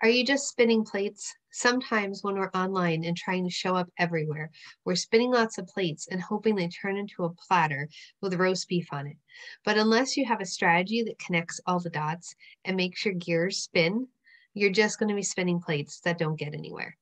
Are you just spinning plates? Sometimes when we're online and trying to show up everywhere, we're spinning lots of plates and hoping they turn into a platter with roast beef on it. But unless you have a strategy that connects all the dots and makes your gears spin, you're just going to be spinning plates that don't get anywhere.